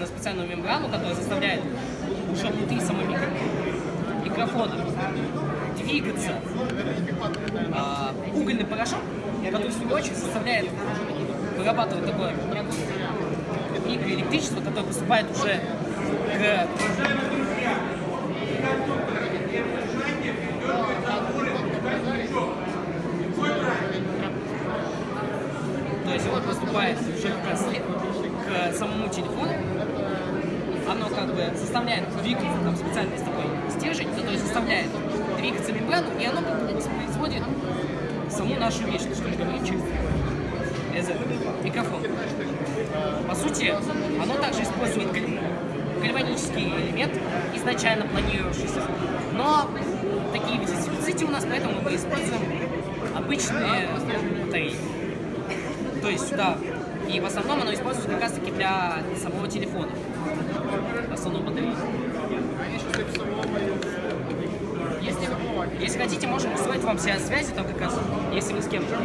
на специальную мембрану, которая заставляет уже внутри самого микро... микрофона двигаться. А, угольный порошок, который в свою очередь заставляет вырабатывать такое микроэлектричество, которое поступает уже к то есть он поступает уже раз к самому телефону, оно как бы заставляет двигаться, там специальный такой стержень, который заставляет двигаться мембрану, и оно как бы воспроизводит саму нашу вещь, что мы говорим через микрофон. По сути, оно также использует гальванический элемент, изначально планировавшийся, но такие дефициты у нас, поэтому мы используем обычные батареи. То есть сюда. И в основном оно используется как раз таки для самого телефона. Основном батареи. Если, если хотите, можем устроить вам все связи, там как раз, если вы с кем-то.